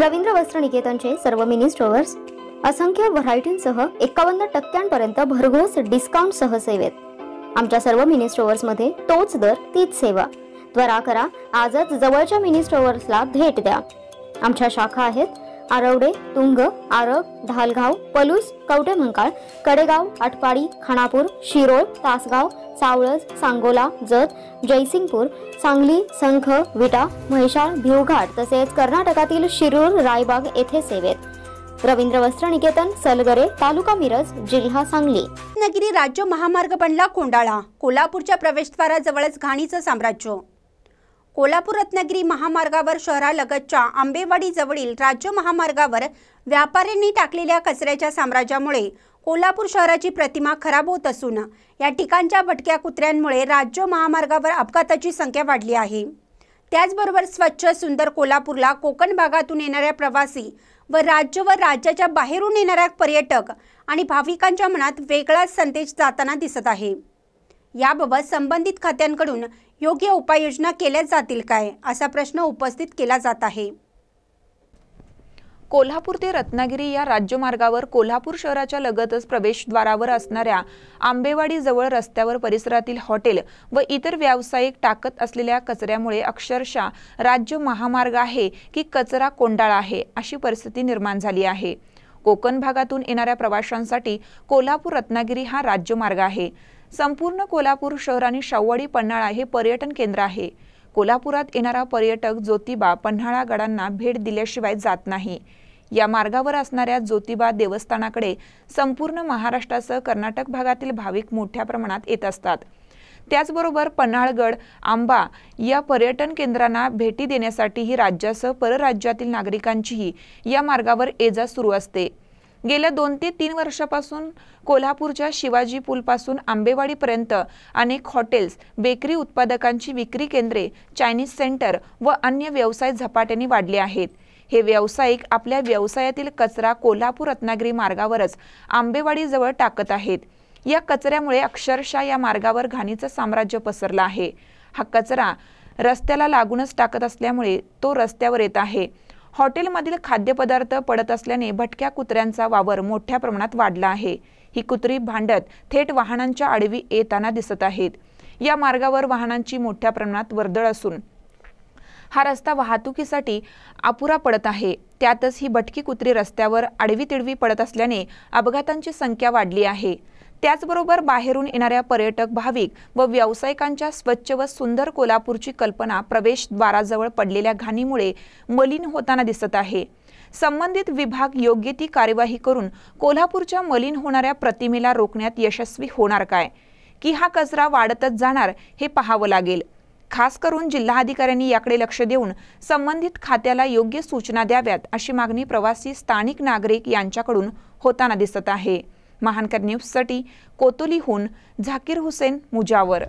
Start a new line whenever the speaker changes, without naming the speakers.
रवींद्र वस्त्र निकेतनचे सर्व mini stores असंख्य व्हरायटींसह एकावन्न टक्क्यांपर्यंत भरघोस डिस्काउंटसह सेवेत आमच्या सर्व मिनी स्टोअर्समध्ये तोच दर तीच सेवा. त्वरा करा आजच जवळच्या मिनी स्टोअर्सला भेट द्या. आमच्या शाखा आहेत आरवडे तुंग आरग ढालगाव पलूस कवटेमंकाळ कडेगाव आटपाडी खानापूर शिरोळ तासगाव सावळज सांगोला जत जयसिंगपूर सांगली संख विटा म्हैसाळ भिवघाट तसेच कर्नाटकातील शिरूर रायबाग येथे सेवेत. रवींद्र वस्त्र निकेतन सलगरे तालुका मिरज जिल्हा सांगली.
रत्नागिरी राज्य महामार्ग बनला कोंडाळा. कोल्हापूरच्या प्रवेशद्वाराजवळच घाणीचं साम्राज्य. कोल्हापूर रत्नागिरी महामार्गावर शहरालगतच्या आंबेवाडी जवळील राज्य महामार्गावर व्यापाऱ्यांनी टाकलेल्या कचऱ्याच्या साम्राज्यामुळे कोल्हापूर शहराची प्रतिमा खराब होत असून या ठिकाणच्या भटक्या कुत्र्यांमुळे राज्य महामार्गावर अपघाताची संख्या वाढली आहे. त्याचबरोबर स्वच्छ सुंदर कोल्हापूरला कोकण भागातून येणाऱ्या प्रवासी व राज्य व राज्याच्या बाहेरून येणाऱ्या पर्यटक आणि भाविकांच्या मनात वेगळाच संदेश जाताना दिसत आहे. याबाबत संबंधित खात्यांकडून योग्य उपाययोजना केल्या जातील काय असा प्रश्न उपस्थित केला जात आहे.
कोल्हापूर ते रत्नागिरी या राज्यमार्गावर कोल्हापूर शहराच्या लगतच प्रवेशद्वारावर असणाऱ्या आंबेवाडीजवळ रस्त्यावर परिसरातील हॉटेल व इतर व्यावसायिक टाकत असलेल्या कचऱ्यामुळे अक्षरशः राज्य महामार्ग आहे की कचरा कोंडाळा आहे अशी परिस्थिती निर्माण झाली आहे. कोकण भागातून येणाऱ्या प्रवाशांसाठी कोल्हापूर रत्नागिरी हा राज्यमार्ग आहे. संपूर्ण कोल्हापूर शहर आणि शाहूवाडी पन्हाळा हे पर्यटन केंद्र आहे. कोल्हापुरात येणारा पर्यटक ज्योतिबा पन्हाळा गडांना भेट दिल्याशिवाय जात नाही. या मार्गावर असणाऱ्या ज्योतिबा देवस्थानाकडे संपूर्ण महाराष्ट्रासह कर्नाटक भागातील भाविक मोठ्या प्रमाणात येत असतात. त्याचबरोबर पन्हाळगड आंबा या पर्यटन केंद्रांना भेटी देण्यासाठीही राज्यासह परराज्यातील नागरिकांचीही या मार्गावर ये जा सुरू असते. गेल्या दोन ते तीन वर्षापासून कोल्हापूरच्या शिवाजी पूलपासून आंबेवाडीपर्यंत अनेक हॉटेल्स बेकरी उत्पादकांची विक्री केंद्रे चायनीज सेंटर व अन्य व्यवसाय झपाट्याने वाढले आहेत. हे व्यावसायिक आपल्या व्यवसायातील कचरा कोल्हापूर रत्नागिरी मार्गावरच आंबेवाडीजवळ टाकत आहेत. या कचऱ्यामुळे अक्षरशः या मार्गावर घाणीचं साम्राज्य पसरलं आहे. हा कचरा रस्त्याला लागूनच टाकत असल्यामुळे तो रस्त्यावर येत आहे. हॉटेलमधील खाद्यपदार्थ पडत असल्याने भटक्या कुत्र्यांचा वावर मोठ्या प्रमाणात वाढला आहे. ही कुत्री भांडत थेट वाहनांच्या आडवी येताना दिसत आहेत. या मार्गावर वाहनांची मोठ्या प्रमाणात वर्दळ असून हा रस्ता वाहतुकीसाठी अपुरा पडत आहे. त्यातच ही भटकी कुत्री रस्त्यावर आडवी तिडवी पडत असल्याने अपघातांची संख्या वाढली आहे. त्याचबरोबर बाहेरून येणाऱ्या पर्यटक भाविक व व्यावसायिकांच्या स्वच्छ व सुंदर कोल्हापूरची कल्पना प्रवेशद्वाराजवळ पडलेल्या घाणीमुळे मलिन होताना दिसत आहे. संबंधित विभाग योग्य ती कार्यवाही करून कोल्हापूरच्या मलिन होणाऱ्या प्रतिमेला रोखण्यात यशस्वी होणार काय? की हा कचरा वाढतच जाणार हे पाहावं लागेल. खास करून जिल्हाधिकाऱ्यांनी याकडे लक्ष देऊन संबंधित खात्याला योग्य सूचना द्याव्यात अशी मागणी प्रवासी स्थानिक नागरिक यांच्याकडून होताना दिसत आहे. महानकर न्यूजसाठी कोतोलीहून झाकीर हुसेन मुजावर.